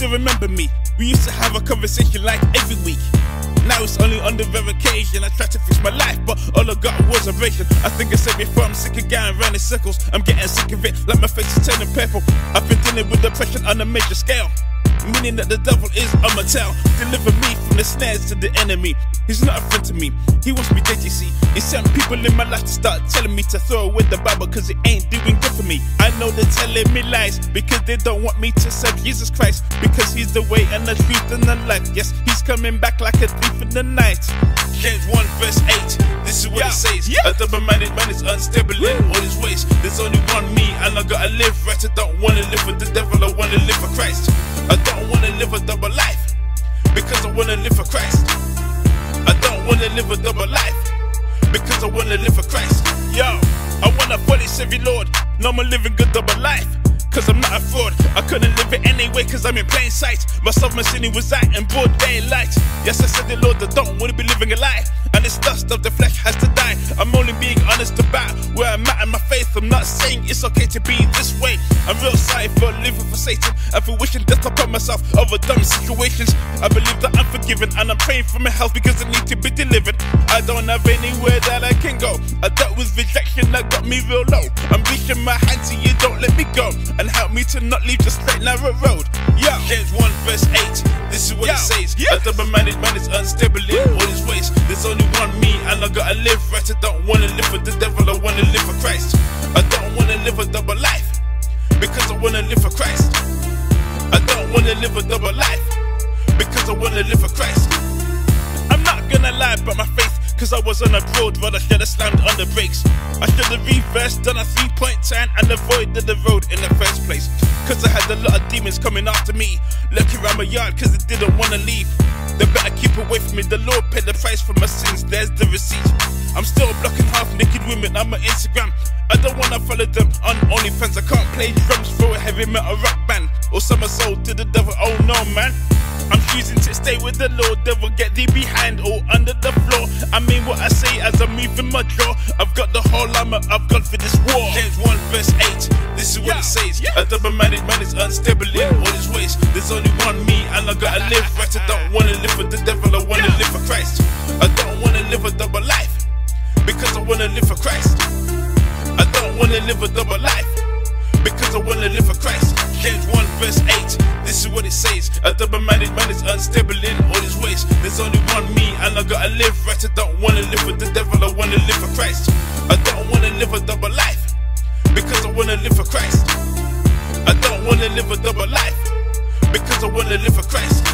still remember me. We used to have a conversation like every week. Now it's only on the rare occasion I try to fix my life, but all I got was a ration. I think I said before I'm sick of going round in circles. I'm getting sick of it, like my face is turning purple. I've been dealing with depression on a major scale. Meaning that the devil is my tail. Deliver me from the snares to the enemy. He's not a friend to me. He wants me dead, you see. He sent people in my life to start telling me to throw away the Bible because it ain't doing good for me. I know they're telling me lies because they don't want me to serve Jesus Christ. Because he's the way and the truth and the life. Yes, he's coming back like a thief in the night. James 1 verse 8. This is what Yeah. it says. Yeah. A double minded man is unstable because I wanna live for Christ. I don't wanna live a double life because I wanna live for Christ. Yo, I wanna fully serve you, Lord. No more living good double life. Cause I'm not a fraud. I couldn't live it anyway, cause I'm in plain sight. My sovereign sin was out in broad daylight. Yes, I said the Lord, I don't wanna be living a lie. And this dust of the flesh has to die. I'm only being honest about where I'm at in my faith. I'm not saying it's okay to be this. I'm real sorry for living for Satan and for wishing death upon myself over dumb situations. I believe that I'm forgiven and I'm praying for my health because I need to be delivered. I don't have anywhere that I can go. I dealt with rejection that got me real low. I'm reaching my hand to you, don't let me go. And help me to not leave the straight narrow road. Yeah. James 1 verse 8. This is what Yo. it says. Yeah. A double minded man is unstable in all his ways. There's only one me, and I gotta live right. I don't wanna live for the devil, I wanna live for Christ. I I wanna live for Christ. I'm not gonna lie about my faith, cause I was on a road where I should have slammed on the brakes. I should have reversed, done a three point turn, and avoided the road in the first place. Cause I had a lot of demons coming after me, looking around my yard cause they didn't wanna leave. They better keep away from me, the Lord paid the price for my sins, there's the receipt. I'm still blocking half naked women on my Instagram. I don't wanna follow them on OnlyFans. I can't play drums for a heavy metal rock band or somersault to the devil. Oh no, man. I'm choosing to stay with the Lord, devil get thee behind or under the floor. I mean what I say as I'm moving my jaw. I've got the whole armor of God for this war. James 1 verse 8, this is what it says. A double minded man is unstable in all his ways. There's only one me, and I gotta live right. I don't wanna live for the devil, I wanna live for Christ. I don't wanna live a double life because I wanna live for Christ. I don't wanna live a double life because I wanna live for Christ. James 1 verse 8, this is what it says. A double minded man is unstable in all his ways. There's only one me, and I gotta live right. I don't wanna live for the devil, I wanna live for Christ. I don't wanna live a double life because I wanna live for Christ. I don't wanna live a double life because I wanna live for Christ.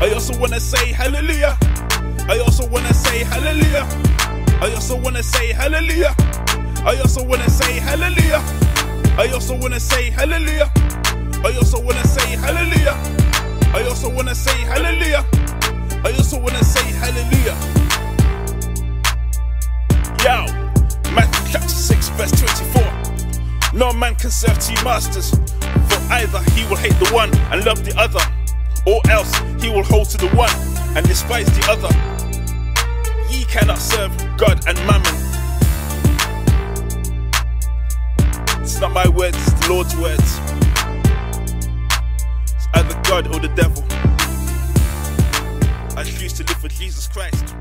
I also wanna say hallelujah. I also wanna say hallelujah. I also wanna say hallelujah. I also wanna say hallelujah. I also wanna say hallelujah. I also wanna say hallelujah. I also wanna say hallelujah. I also wanna say hallelujah. Yo, Matthew chapter 6, verse 24. No man can serve two masters, for either he will hate the one and love the other, or else he will hold to the one and despise the other. Ye cannot serve God and mammon. It's not my words, it's the Lord's words. God or the devil. I choose to live for Jesus Christ.